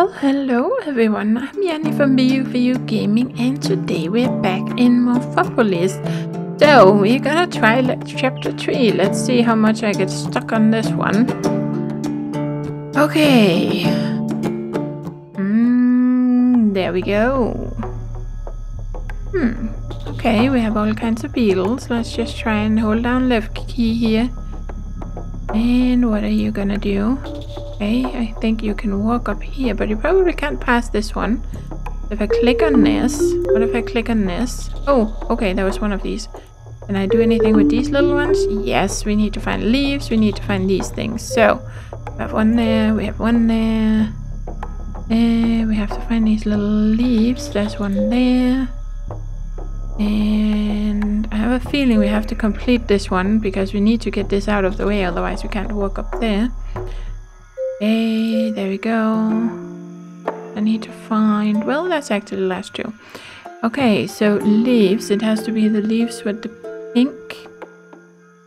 Well, hello everyone, I'm Yanni from VU Gaming and today we're back in Morphopolis. So, we're gonna try chapter 3. Let's see how much I get stuck on this one. Okay. Mm, there we go. Hmm. Okay, we have all kinds of beetles. Let's just try and hold down left key here. And what are you gonna do? Okay, I think you can walk up here, but you probably can't pass this one. If I click on this, what if I click on this? Oh, okay, there was one of these. Can I do anything with these little ones? Yes, we need to find leaves, we need to find these things. So, we have one there, we have one there. And we have to find these little leaves. There's one there. And I have a feeling we have to complete this one because we need to get this out of the way, otherwise we can't walk up there. Okay, there we go. I need to find... Well, that's actually the last two. Okay, so leaves. It has to be the leaves with the pink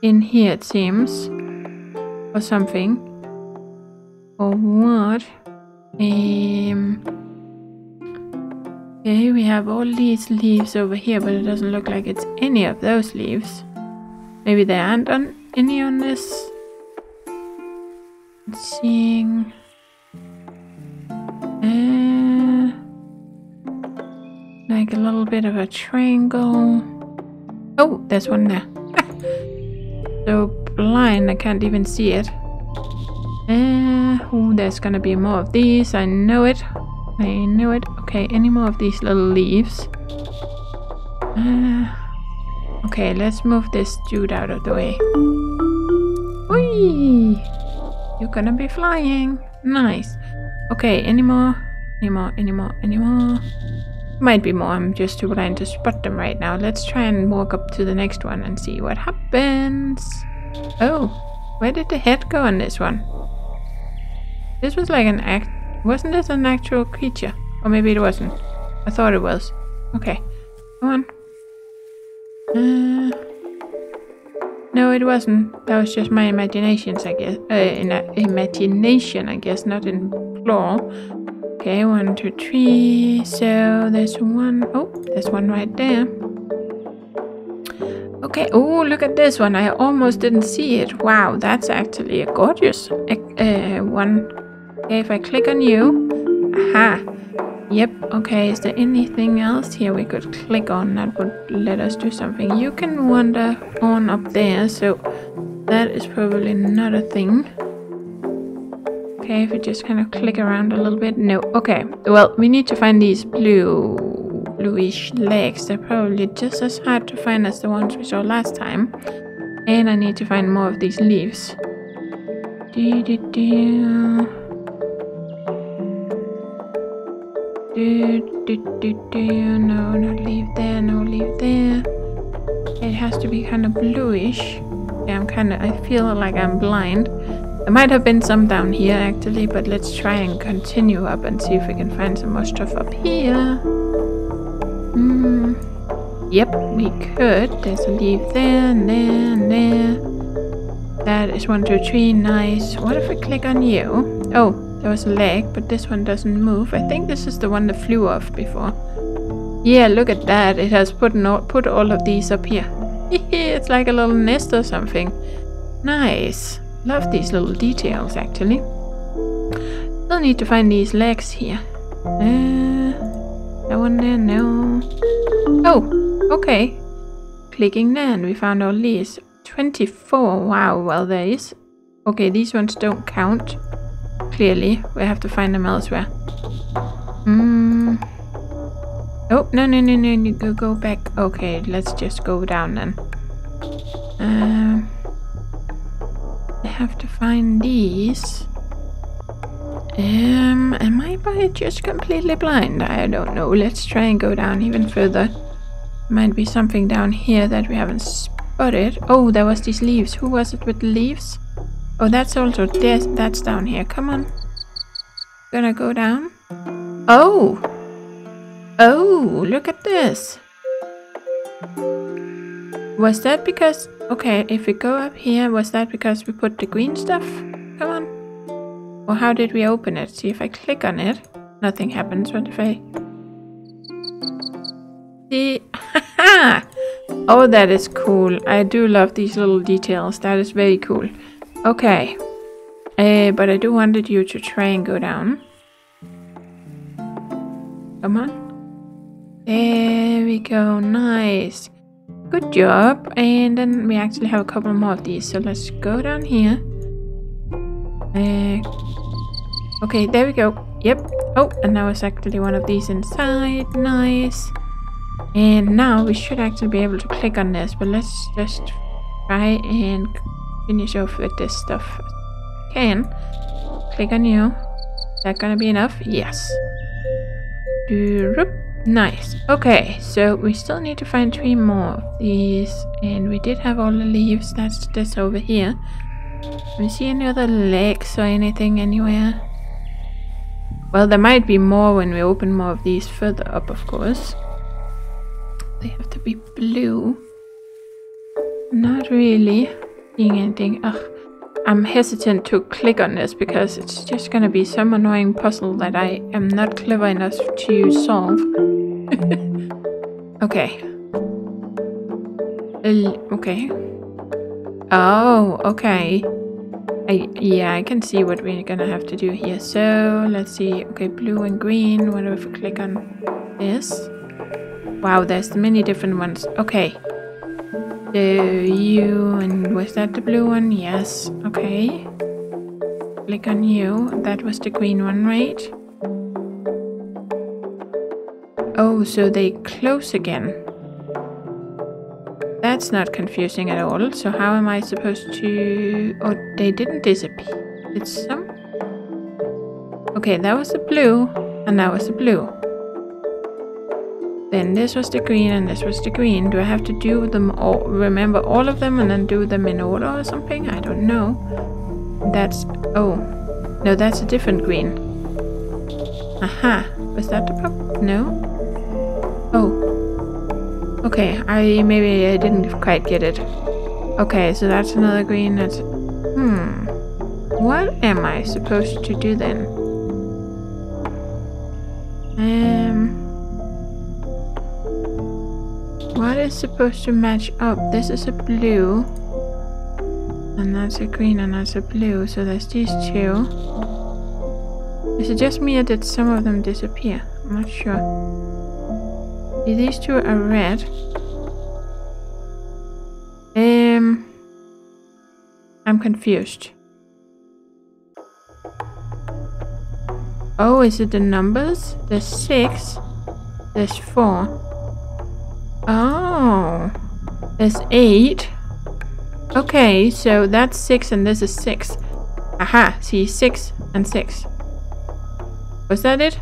in here, it seems. Or something. Or what? Um... Okay, we have all these leaves over here, but it doesn't look like it's any of those leaves. Maybe there aren't on any on this seeing uh, like a little bit of a triangle. Oh, there's one there. so blind, I can't even see it. Uh, oh, there's gonna be more of these. I know it. I know it. Okay, any more of these little leaves? Uh, okay, let's move this dude out of the way. Whee! You're gonna be flying. Nice. Okay, any more? Any more? Any more? Any more? Might be more. I'm just too blind to spot them right now. Let's try and walk up to the next one and see what happens. Oh, where did the head go on this one? This was like an act. Wasn't this an actual creature? Or maybe it wasn't. I thought it was. Okay, come on. Uh, no, it wasn't. That was just my imaginations, I guess. Uh, in imagination, I guess, not in plural. Okay, one, two, three. So there's one. Oh, there's one right there. Okay. Oh, look at this one. I almost didn't see it. Wow, that's actually a gorgeous uh, one. Okay, if I click on you. Aha. Yep, okay, is there anything else here we could click on that would let us do something? You can wander on up there, so that is probably not a thing. Okay, if we just kind of click around a little bit. No, okay. Well, we need to find these blue, bluish legs. They're probably just as hard to find as the ones we saw last time. And I need to find more of these leaves. Do, do, do. Do, do, do, do. No, not leave there, no leave there. It has to be kind of bluish. Yeah, I'm kind of, I feel like I'm blind. There might have been some down here actually, but let's try and continue up and see if we can find some more stuff up here. Hmm. Yep, we could. There's a leaf there and there and there. That is one, two, three. Nice. What if we click on you? Oh, there was a leg, but this one doesn't move. I think this is the one that flew off before. Yeah, look at that. It has put, no put all of these up here. it's like a little nest or something. Nice. Love these little details, actually. Still need to find these legs here. Uh, that one there, no. Oh, okay. Clicking there we found all these. 24, wow, well there is. Okay, these ones don't count. Clearly, we have to find them elsewhere. Hmm. Oh, no, no, no, no, no, go, go back. Okay, let's just go down then. Um, I have to find these. Um, am I by just completely blind? I don't know. Let's try and go down even further. Might be something down here that we haven't spotted. Oh, there was these leaves. Who was it with the leaves? Oh, that's also this. That's down here. Come on. Gonna go down. Oh! Oh, look at this. Was that because... Okay, if we go up here, was that because we put the green stuff? Come on. Or how did we open it? See if I click on it. nothing happens. What if I... See? oh, that is cool. I do love these little details. That is very cool. Okay. Uh, but I do wanted you to try and go down. Come on. There we go. Nice. Good job. And then we actually have a couple more of these. So let's go down here. Uh, okay, there we go. Yep. Oh, and now it's actually one of these inside. Nice. And now we should actually be able to click on this. But let's just try and finish off with this stuff. Can. Click on you. Is that gonna be enough? Yes. Nice. Okay, so we still need to find three more of these. And we did have all the leaves. That's this over here. Do we see any other legs or anything anywhere? Well, there might be more when we open more of these further up, of course. They have to be blue. Not really anything. Ugh. I'm hesitant to click on this because it's just gonna be some annoying puzzle that I am not clever enough to solve. okay. okay. Oh, okay. I, yeah, I can see what we're gonna have to do here. So, let's see. Okay, blue and green. What if we click on this? Wow, there's many different ones. Okay. So, you, and was that the blue one? Yes. Okay. Click on you. That was the green one, right? Oh, so they close again. That's not confusing at all. So how am I supposed to... Oh, they didn't disappear. Did some... Okay, that was the blue, and that was the blue. Then this was the green, and this was the green. Do I have to do them all, remember all of them, and then do them in order or something? I don't know. That's... Oh. No, that's a different green. Aha. Was that the problem? No? Oh. Okay, I maybe I didn't quite get it. Okay, so that's another green. That's hmm. What am I supposed to do then? Um. What is supposed to match up? This is a blue. And that's a green and that's a blue. So there's these two. Is it just me or did some of them disappear? I'm not sure. These two are red. Um, I'm confused. Oh, is it the numbers? There's six. There's four. Oh, there's eight. Okay, so that's six and this is six. Aha, see, six and six. Was that it?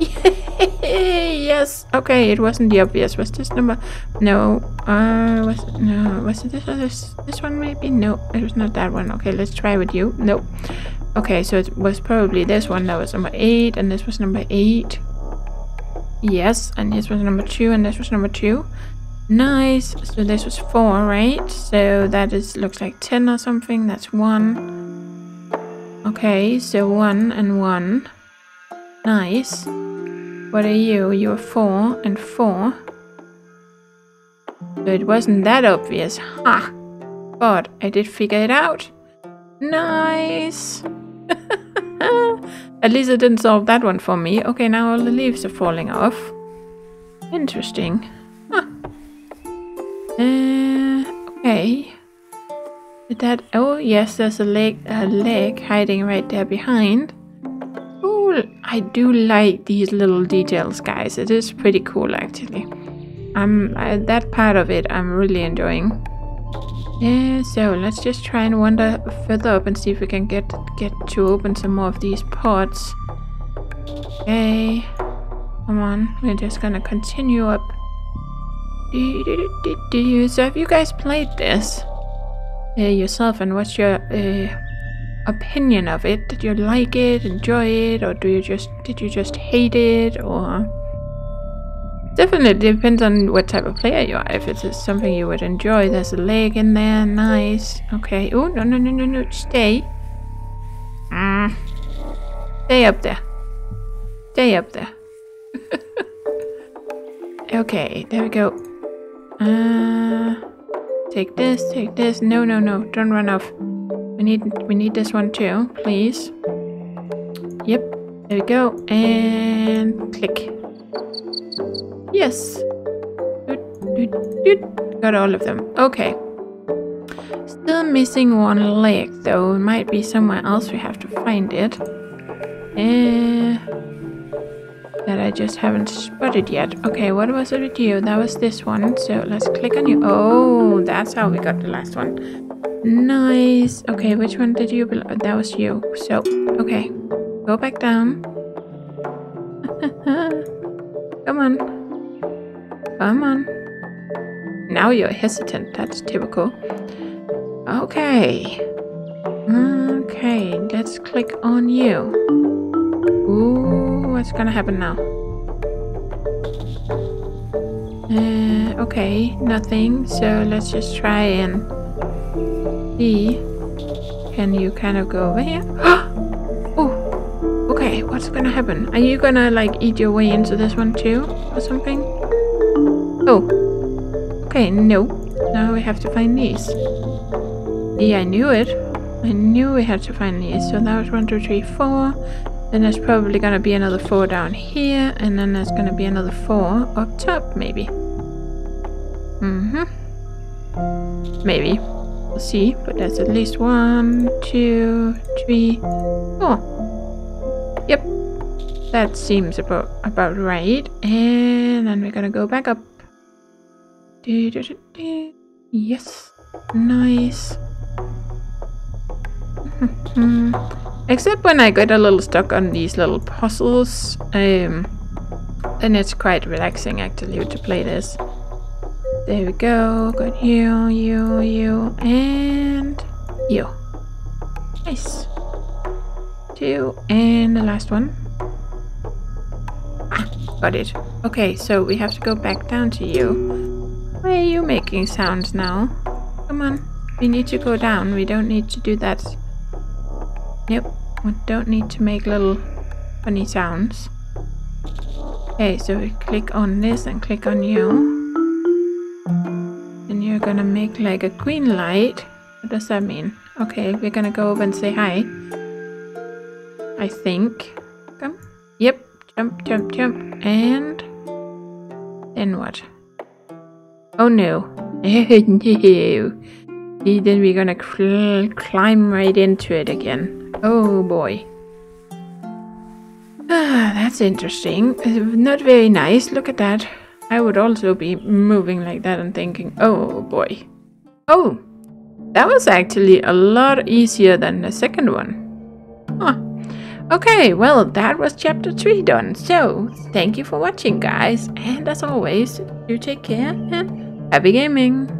yes. Okay, it wasn't the obvious. Was this number? No. Uh, was it? No. Was it this this? This one maybe? No, it was not that one. Okay, let's try with you. No. Okay, so it was probably this one that was number eight, and this was number eight. Yes, and this was number two, and this was number two. Nice. So this was four, right? So that is looks like ten or something. That's one. Okay, so one and one. Nice. What are you? You're four and four. So it wasn't that obvious. Ha! But I did figure it out. Nice! At least it didn't solve that one for me. Okay, now all the leaves are falling off. Interesting. Huh. Uh, okay. Did that... Oh, yes, there's a leg, a leg hiding right there behind. I do like these little details, guys. It is pretty cool, actually. Um, I, that part of it I'm really enjoying. Yeah, so let's just try and wander further up and see if we can get get to open some more of these pods. Okay, come on, we're just gonna continue up. Do, do, So have you guys played this uh, yourself and what's your uh, opinion of it? Did you like it, enjoy it, or do you just did you just hate it, or definitely depends on what type of player you are. If it's something you would enjoy, there's a leg in there, nice. Okay. Oh no no no no no! Stay. Mm. Stay up there. stay up there. okay, there we go. Uh, take this, take this. No, no, no, don't run off. We need, we need this one too, please. Yep, there we go. And click. Yes. Got all of them. Okay. Still missing one leg, though. It might be somewhere else. We have to find it. Uh, that I just haven't spotted yet. Okay, what was it with you? That was this one. So let's click on you. Oh, that's how we got the last one. Nice. Okay, which one did you? That was you. So, okay. Go back down. Come on. Come on. Now you're hesitant. That's typical. Okay. Okay, let's click on you. Ooh, what's gonna happen now? Uh, okay, nothing. So let's just try and see. Can you kind of go over here? oh, okay, what's gonna happen? Are you gonna like eat your way into this one too or something? Oh, okay, no. Now we have to find these. Yeah, I knew it. I knew we had to find these. So that was one, two, three, four. Then there's probably gonna be another four down here, and then there's gonna be another four up top, maybe. Mm-hmm. Maybe. We'll see, but there's at least one, two, three, four. Yep. That seems about about right. And then we're gonna go back up. Yes. Nice. Except when I get a little stuck on these little puzzles, um, then it's quite relaxing actually to play this. There we go, got you, you, you, and you. Nice. Two, and the last one. Ah, got it. Okay, so we have to go back down to you. Why are you making sounds now? Come on, we need to go down. We don't need to do that Nope. we don't need to make little funny sounds. Okay, so we click on this and click on you. And you're gonna make like a green light. What does that mean? Okay, we're gonna go over and say hi. I think. Come. Yep, jump, jump, jump. And then what? Oh no. no. Then we're gonna cl climb right into it again. Oh boy. Ah, that's interesting. Not very nice. Look at that. I would also be moving like that and thinking, oh boy. Oh, that was actually a lot easier than the second one. Huh. Okay, well, that was chapter 3 done. So, thank you for watching, guys. And as always, you take care and happy gaming.